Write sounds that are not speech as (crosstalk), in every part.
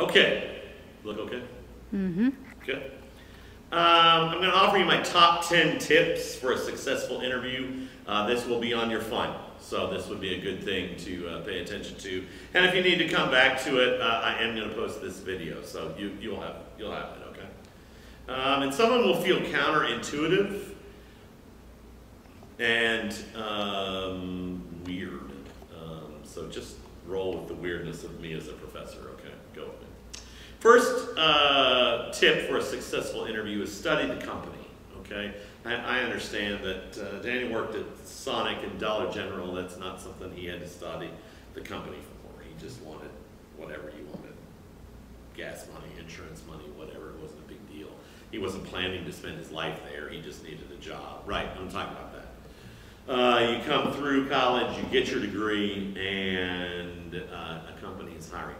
Okay. Look okay? Mm-hmm. Good. Um, I'm going to offer you my top 10 tips for a successful interview. Uh, this will be on your final, so this would be a good thing to uh, pay attention to. And if you need to come back to it, uh, I am going to post this video, so you, you'll have you'll have it. Okay. Um, and someone will feel counterintuitive and um, weird. Um, so just roll with the weirdness of me as a professor. Okay, go with me. First uh, tip for a successful interview is study the company. Okay, I, I understand that uh, Danny worked at Sonic and Dollar General. That's not something he had to study the company for. He just wanted whatever he wanted gas money, insurance money, whatever. It wasn't a big deal. He wasn't planning to spend his life there. He just needed a job. Right, I'm talking about that. Uh, you come through college, you get your degree, and uh, a company is hiring.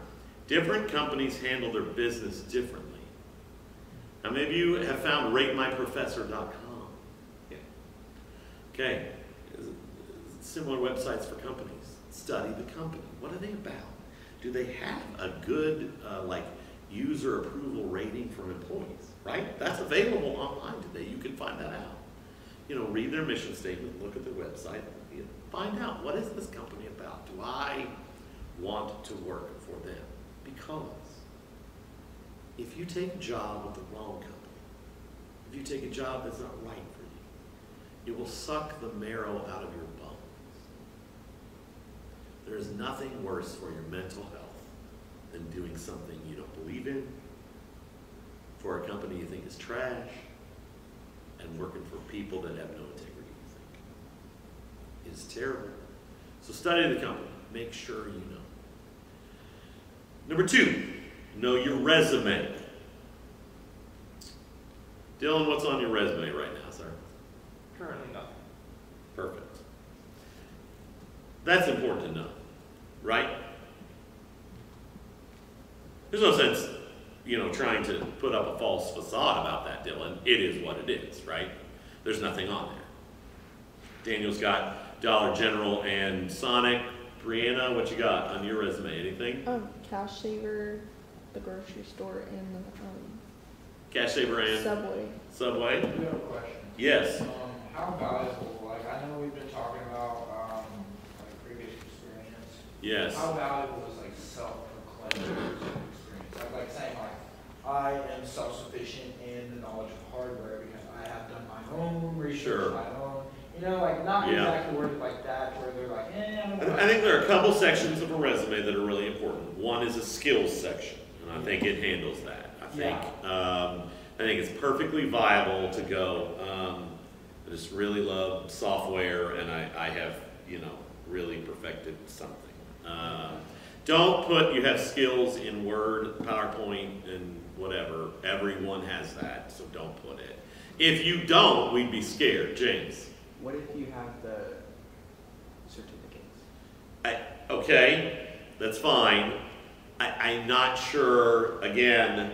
Different companies handle their business differently. How many of you have found ratemyprofessor.com? Yeah. Okay. Similar websites for companies. Study the company. What are they about? Do they have a good, uh, like, user approval rating from employees? Right? That's available online today. You can find that out. You know, read their mission statement, look at their website, find out what is this company about? Do I want to work for them? If you take a job with the wrong company, if you take a job that's not right for you, it will suck the marrow out of your bones. There is nothing worse for your mental health than doing something you don't believe in, for a company you think is trash, and working for people that have no integrity, you think. It is terrible. So study the company. Make sure you know. Number two, know your resume. Dylan, what's on your resume right now, sir? Currently nothing. Perfect. That's important to know, right? There's no sense, you know, trying to put up a false facade about that, Dylan. It is what it is, right? There's nothing on there. Daniel's got Dollar General and Sonic. Brianna, what you got on your resume? Anything? Um, Cash Saver, the grocery store, and the um, Cash Saver and Subway. Subway? I do have a question. Yes. Um, how valuable, like, I know we've been talking about, um, like previous experience. Yes. How valuable is like self-proclaimed experience? Like, like saying like, I am self-sufficient in the knowledge of hardware because I have done my own research, Sure. You know, like not Yeah. exactly worded like that, where they're like, eh, I don't know. I think there are a couple sections of a resume that are really important. One is a skills section, and I think it handles that. I think um, I think it's perfectly viable to go. Um, I just really love software, and I, I have you know really perfected something. Um, don't put you have skills in Word, PowerPoint, and whatever. Everyone has that, so don't put it. If you don't, we'd be scared, James. What if you have the certificates? I, okay, that's fine. I, I'm not sure, again,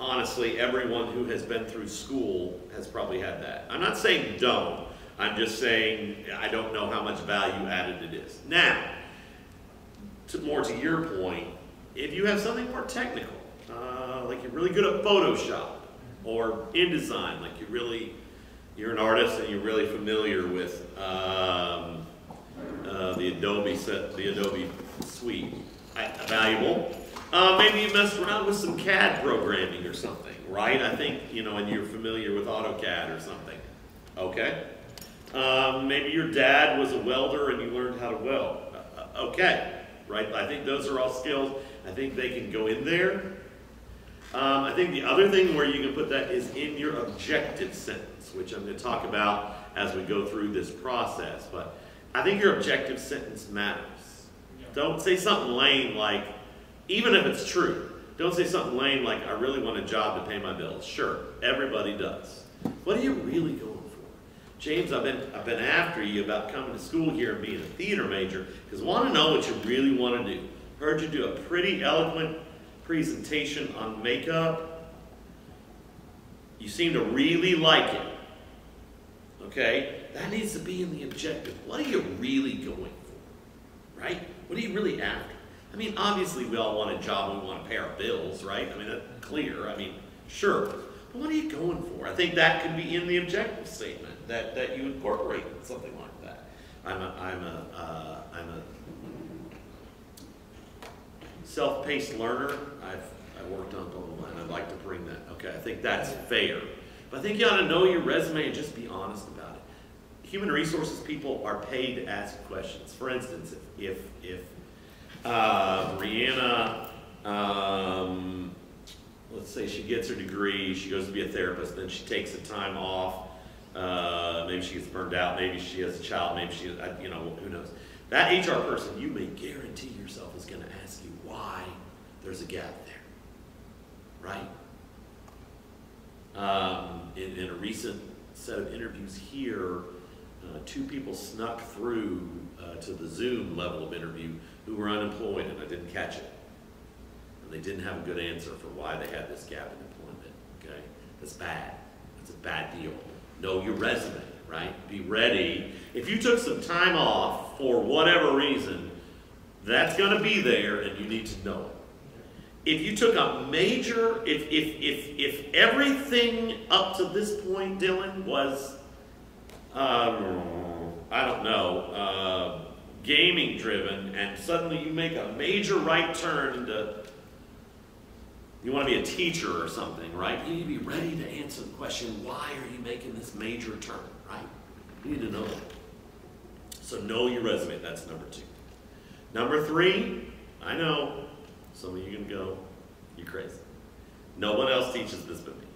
honestly, everyone who has been through school has probably had that. I'm not saying don't, I'm just saying I don't know how much value added it is. Now, to, more to your point, if you have something more technical, uh, like you're really good at Photoshop or InDesign, like you really, you're an artist and you're really familiar with um, uh, the Adobe set, the Adobe Suite, I, valuable. Uh, maybe you messed around with some CAD programming or something, right? I think you know, and you're familiar with AutoCAD or something. Okay. Um, maybe your dad was a welder and you learned how to weld. Uh, uh, okay, right? I think those are all skills. I think they can go in there. Um, I think the other thing where you can put that is in your objective sentence, which I'm going to talk about as we go through this process. But I think your objective sentence matters. Don't say something lame like, even if it's true, don't say something lame like, I really want a job to pay my bills. Sure, everybody does. What are you really going for? James, I've been, I've been after you about coming to school here and being a theater major because I want to know what you really want to do. Heard you do a pretty eloquent presentation on makeup. You seem to really like it. Okay? That needs to be in the objective. What are you really going for? Right? What are you really after? I mean, obviously, we all want a job and we want to pay our bills, right? I mean, that's clear. I mean, sure. But what are you going for? I think that can be in the objective statement that, that you incorporate something like that. I'm a, I'm a, uh, I'm a self-paced learner. I've, I worked on blah, blah, and I'd like to bring that. Okay, I think that's fair. But I think you ought to know your resume and just be honest about it. Human resources people are paid to ask questions. For instance, if, if, if uh, Brianna, um, let's say she gets her degree, she goes to be a therapist, then she takes the time off. Uh, maybe she gets burned out, maybe she has a child, maybe she, you know, who knows. That HR person, you may guarantee yourself is going to ask you why there's a gap there, right? Um, in, in a recent set of interviews here, uh, two people snuck through uh, to the Zoom level of interview who were unemployed, and I didn't catch it. And they didn't have a good answer for why they had this gap in employment. Okay, that's bad. That's a bad deal. Know your resume, right? Be ready. If you took some time off for whatever reason, that's going to be there, and you need to know it if you took a major, if, if, if, if everything up to this point, Dylan, was, um, I don't know, uh, gaming driven, and suddenly you make a major right turn into, you want to be a teacher or something, right? You need to be ready to answer the question, why are you making this major turn, right? You need to know that. So know your resume, that's number two. Number three, I know, some of you can go, you're crazy. No one else teaches this but me.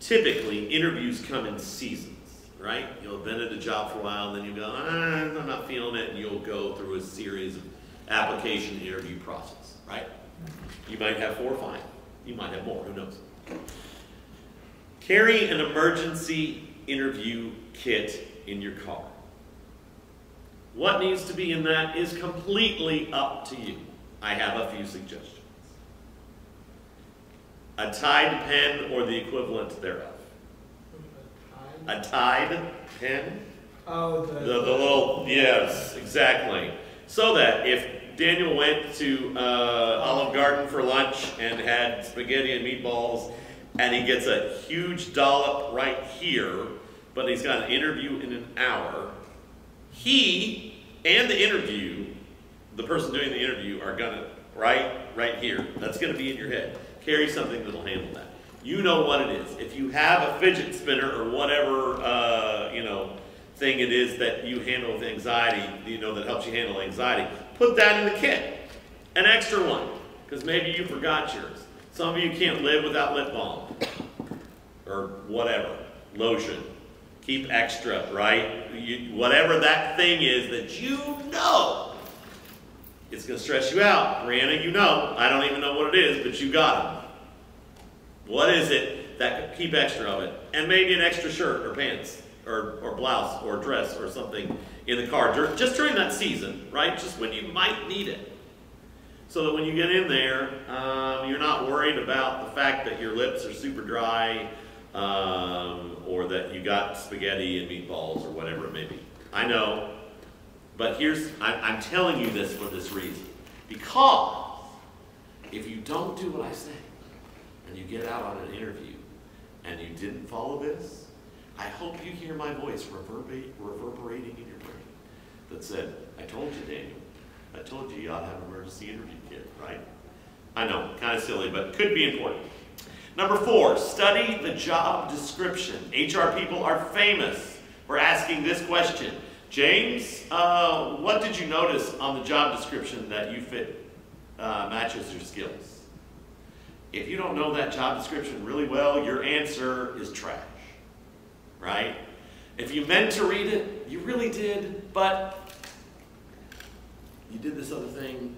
Typically, interviews come in seasons, right? You'll have been at a job for a while, and then you go, ah, I'm not feeling it, and you'll go through a series of application interview process, right? You might have four or five. You might have more, who knows? Carry an emergency interview kit in your car. What needs to be in that is completely up to you. I have a few suggestions. A Tide pen or the equivalent thereof. A Tide pen? Oh, the. The, the little, yes, exactly. So that if Daniel went to uh, Olive Garden for lunch and had spaghetti and meatballs, and he gets a huge dollop right here, but he's got an interview in an hour, he and the interview, the person doing the interview, are gonna, right, right here. That's gonna be in your head. Carry something that'll handle that. You know what it is. If you have a fidget spinner or whatever, uh, you know, thing it is that you handle with anxiety, you know, that helps you handle anxiety, put that in the kit. An extra one, because maybe you forgot yours. Some of you can't live without lip balm (clears throat) or whatever, lotion. Keep extra, right? You, whatever that thing is that you know it's going to stress you out. Brianna, you know. I don't even know what it is, but you got it. What is it that keep extra of it? And maybe an extra shirt or pants or, or blouse or dress or something in the car just during that season, right? Just when you might need it. So that when you get in there, um, you're not worried about the fact that your lips are super dry um, or that you got spaghetti and meatballs or whatever it may be. I know but here's, I, I'm telling you this for this reason. Because if you don't do what I say, and you get out on an interview, and you didn't follow this, I hope you hear my voice reverberate, reverberating in your brain that said, I told you, Daniel. I told you you ought to have an emergency interview kit, right? I know, kind of silly, but could be important. Number four, study the job description. HR people are famous for asking this question. James, uh, what did you notice on the job description that you fit uh, matches your skills? If you don't know that job description really well, your answer is trash, right? If you meant to read it, you really did, but you did this other thing.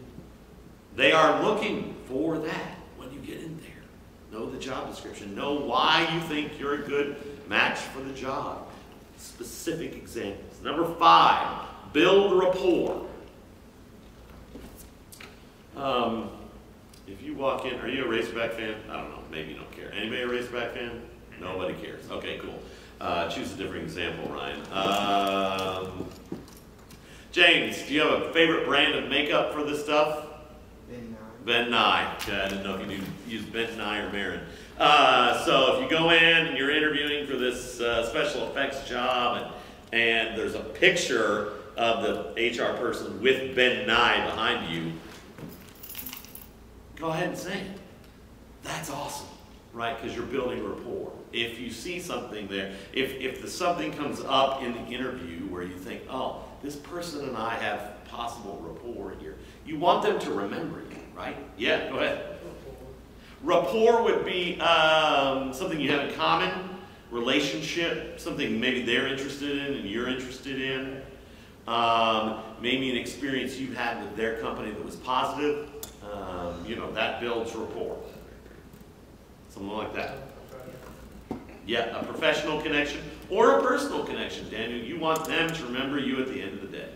They are looking for that when you get in there. Know the job description. Know why you think you're a good match for the job. Specific examples. Number five, build rapport. Um, if you walk in, are you a Razorback fan? I don't know. Maybe you don't care. Anybody a Razorback fan? Nobody cares. Okay, cool. Uh, choose a different example, Ryan. Um, James, do you have a favorite brand of makeup for this stuff? Ben Nye. Ben Nye. Okay, I didn't know if you use Ben Nye or Mehron. Uh, so if you go in and you're interviewing for this uh, special effects job and, and there's a picture of the HR person with Ben Nye behind you, go ahead and say it. That's awesome, right? Because you're building rapport. If you see something there, if, if the something comes up in the interview where you think, oh, this person and I have possible rapport here, you want them to remember you, right? Yeah, go ahead. Rapport would be um, something you have in common, relationship, something maybe they're interested in and you're interested in. Um, maybe an experience you've had with their company that was positive. Um, you know, that builds rapport. Something like that. Yeah, a professional connection or a personal connection, Daniel. You want them to remember you at the end of the day.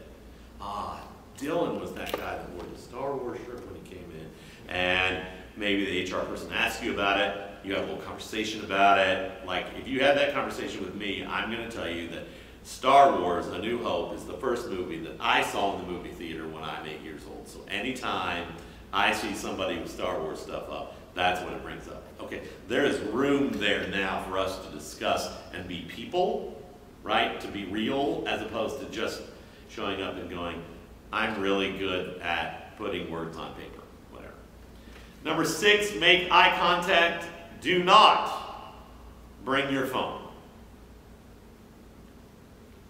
Ah, Dylan was that guy that wore the Star Wars shirt when he came in. And maybe the HR person asks you about it. You have a little conversation about it. Like, if you had that conversation with me, I'm going to tell you that Star Wars A New Hope is the first movie that I saw in the movie theater when I'm eight years old. So anytime I see somebody with Star Wars stuff up, that's what it brings up. Okay, there is room there now for us to discuss and be people, right? To be real as opposed to just showing up and going, I'm really good at putting words on paper. Number six, make eye contact. Do not bring your phone.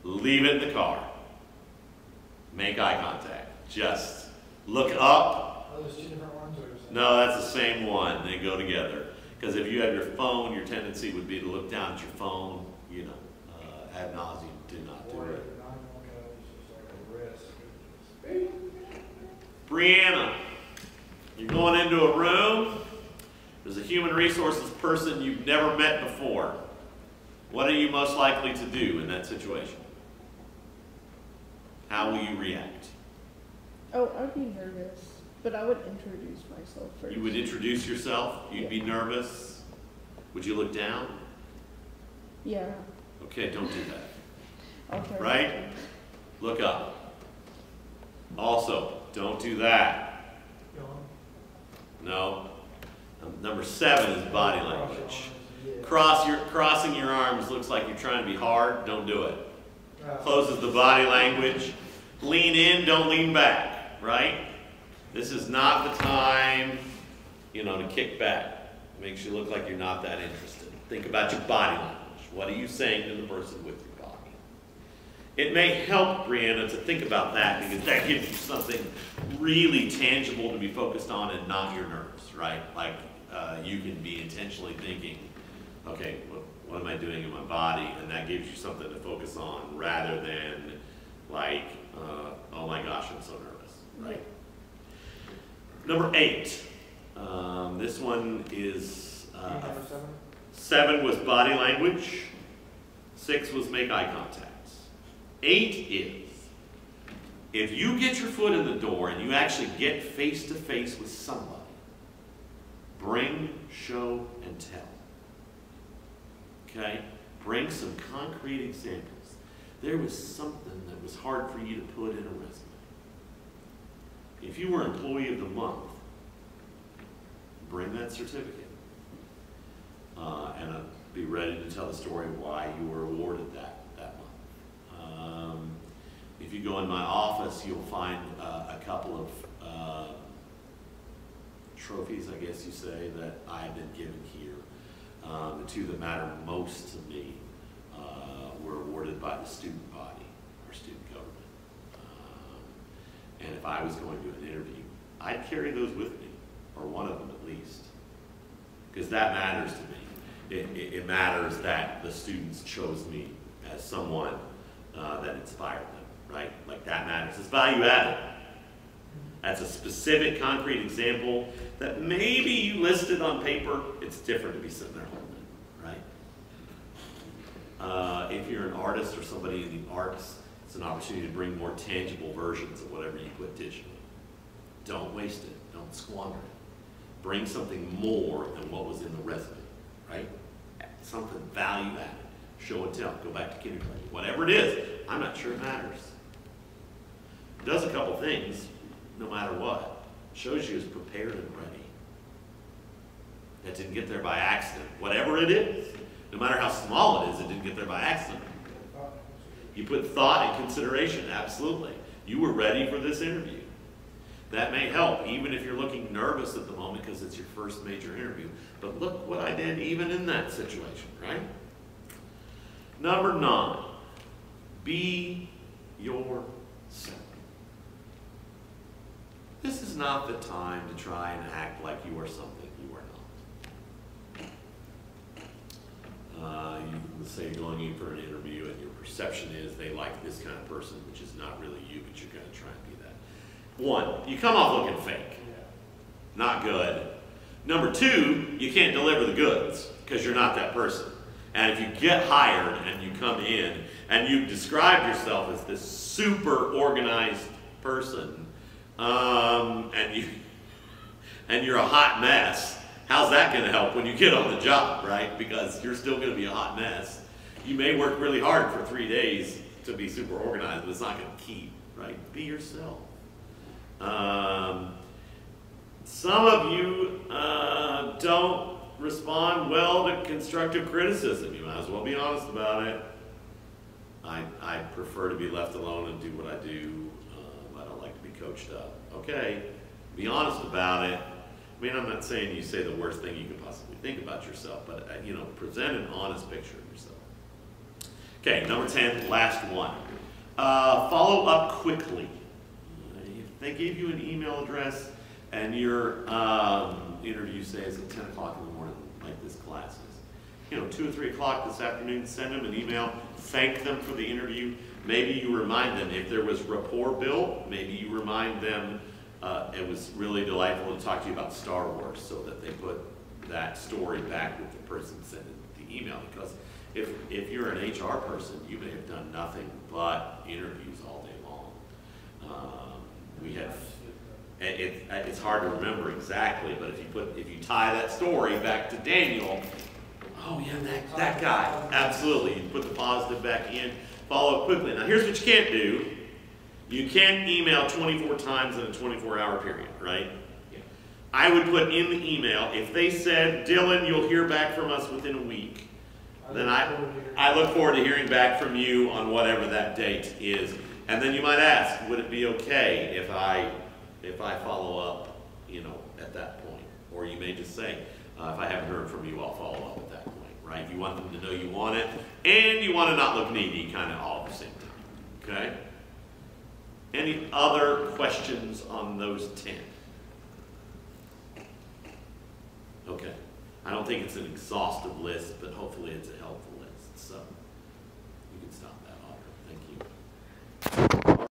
Leave it in the car. Make eye contact. Just look up. Oh, there's two different ones, or is it? No, that's the same one. They go together. Because if you have your phone, your tendency would be to look down at your phone, you know, uh, ad nauseum. Do not do it. if you're not gonna look at it, it's just like a risk. Brianna, you're going into a room. There's a human resources person you've never met before. What are you most likely to do in that situation? How will you react? Oh, I'd be nervous, but I would introduce myself first. You would introduce yourself. You'd be nervous. Would you look down? Yeah. Okay, don't do that. I'll. Right? Look up. Also, don't do that. No. Um, Number seven is body language. Cross your, crossing your arms looks like you're trying to be hard. Don't do it. Closes the body language. Lean in, don't lean back, right? This is not the time, you know, to kick back. It Makes you look like you're not that interested. Think about your body language. What are you saying to the person with body? It may help, Brianna, to think about that because that gives you something really tangible to be focused on and not your nerves, right? Like uh, you can be intentionally thinking, okay, what, what am I doing in my body? And that gives you something to focus on rather than like, uh, oh my gosh, I'm so nervous, right? Number eight. Um, this one is uh, Number seven? Seven was body language. Six was make eye contact. Eight is if you get your foot in the door and you actually get face to face with somebody, bring, show, and tell. Okay? Bring some concrete examples. There was something that was hard for you to put in a resume. If you were employee of the month, bring that certificate uh, and uh, be ready to tell the story why you were awarded that if you go in my office, you'll find uh, a couple of uh, trophies, I guess you say, that I've been given here. Um, the two that matter most to me uh, were awarded by the student body, our student government. Um, and if I was going to an interview, I'd carry those with me, or one of them at least, because that matters to me it, it, it matters that the students chose me as someone uh, that inspired them, right? Like that matters. It's value added. That's a specific, concrete example that maybe you listed on paper. It's different to be sitting there holding it, right? Uh, if you're an artist or somebody in the arts, it's an opportunity to bring more tangible versions of whatever you put digitally. Don't waste it. Don't squander it. Bring something more than what was in the resume right? Something value added. Show and tell. Go back to kindergarten. Whatever it is, I'm not sure it matters. Does a couple things, no matter what. Shows you is prepared and ready. That didn't get there by accident. Whatever it is, no matter how small it is, it didn't get there by accident. You put thought and consideration, absolutely. You were ready for this interview. That may help, even if you're looking nervous at the moment because it's your first major interview. But look what I did even in that situation, right? Number nine, be yourself. This is not the time to try and act like you are something you are not. Uh, you say you're going in for an interview and your perception is they like this kind of person, which is not really you, but you're going to try and be that. One, you come off looking fake. Not good. Number two, you can't deliver the goods because you're not that person. And if you get hired and you come in and you describe yourself as this super organized person, um, and you (laughs) and you're a hot mess, how's that going to help when you get on the job, right? Because you're still going to be a hot mess. You may work really hard for three days to be super organized, but it's not going to keep, right? Be yourself. Um, some of you uh, don't respond well to constructive criticism. You might as well be honest about it. I, I prefer to be left alone and do what I do. Um, I don't like to be coached up. Okay, be honest about it. I mean, I'm not saying you say the worst thing you could possibly think about yourself, but uh, you know, present an honest picture of yourself. Okay, number 10, last one. Uh, follow up quickly. If they gave you an email address and your um, interview says at 10 o'clock in the morning, like this class is, you know, 2 or 3 o'clock this afternoon, send them an email, thank them for the interview. Maybe you remind them if there was rapport built, maybe you remind them uh, it was really delightful to talk to you about Star Wars so that they put that story back with the person sending the email because if, if you're an HR person, you may have done nothing but interviews all day long. Um, we have, it, it, it's hard to remember exactly, but if you put, if you tie that story back to Daniel, oh yeah, that, that guy, absolutely, you put the positive back in, follow up quickly. Now here's what you can't do. You can't email 24 times in a 24 hour period, right? Yeah. I would put in the email, if they said, Dylan, you'll hear back from us within a week, then I, I look forward to hearing back from you on whatever that date is. And then you might ask, would it be okay if I, if I follow up, you know, at that point? Or you may just say, uh, if I haven't heard from you, I'll follow up at that point, right? You want them to know you want it, and you want to not look needy, kind of all at the same time, okay? Any other questions on those 10? Okay. I don't think it's an exhaustive list, but hopefully it's a helpful